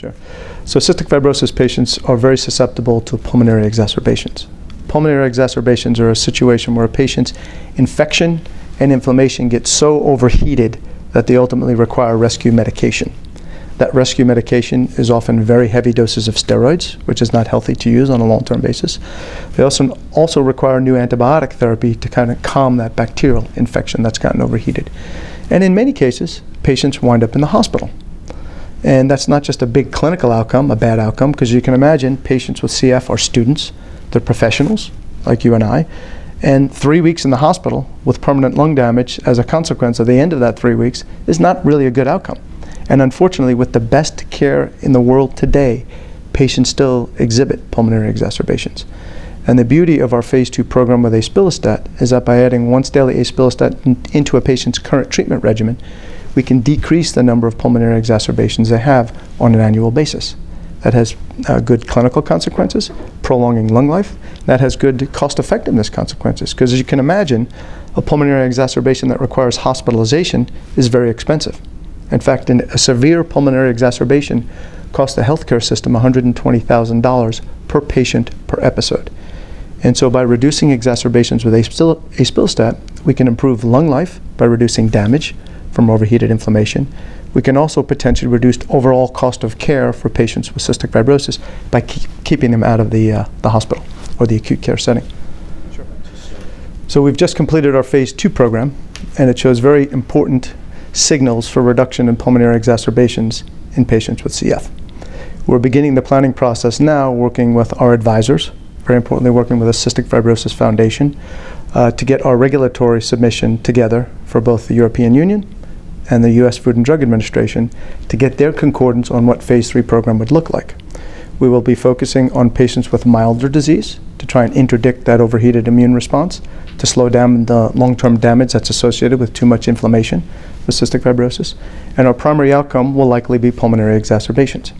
Sure. So cystic fibrosis patients are very susceptible to pulmonary exacerbations. Pulmonary exacerbations are a situation where a patient's infection and inflammation get so overheated that they ultimately require rescue medication. That rescue medication is often very heavy doses of steroids, which is not healthy to use on a long-term basis. They also, also require new antibiotic therapy to kind of calm that bacterial infection that's gotten overheated. And in many cases, patients wind up in the hospital. And that's not just a big clinical outcome, a bad outcome, because you can imagine patients with CF are students, they're professionals, like you and I, and three weeks in the hospital with permanent lung damage as a consequence of the end of that three weeks is not really a good outcome. And unfortunately, with the best care in the world today, patients still exhibit pulmonary exacerbations. And the beauty of our phase two program with acebilustat is that by adding once daily acebilustat in, into a patient's current treatment regimen, we can decrease the number of pulmonary exacerbations they have on an annual basis. That has uh, good clinical consequences, prolonging lung life. That has good cost effectiveness consequences, because as you can imagine, a pulmonary exacerbation that requires hospitalization is very expensive. In fact, a severe pulmonary exacerbation costs the healthcare system $120,000 per patient per episode. And so by reducing exacerbations with acebilustat, we can improve lung life by reducing damage from overheated inflammation. We can also potentially reduce overall cost of care for patients with cystic fibrosis by keep keeping them out of the, uh, the hospital or the acute care setting. Sure. So we've just completed our phase two program, and it shows very important signals for reduction in pulmonary exacerbations in patients with CF. We're beginning the planning process now, working with our advisors, very importantly, working with the Cystic Fibrosis Foundation, uh, to get our regulatory submission together for both the European Union and the U.S. Food and Drug Administration to get their concordance on what phase three program would look like. We will be focusing on patients with milder disease to try and interdict that overheated immune response to slow down the long-term damage that's associated with too much inflammation with cystic fibrosis. And our primary outcome will likely be pulmonary exacerbations.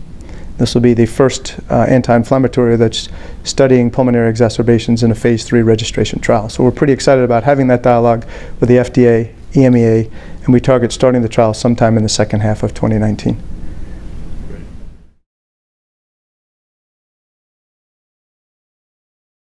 This will be the first uh, anti-inflammatory that's studying pulmonary exacerbations in a phase three registration trial. So we're pretty excited about having that dialogue with the FDA, EMEA, and we target starting the trial sometime in the second half of 2019.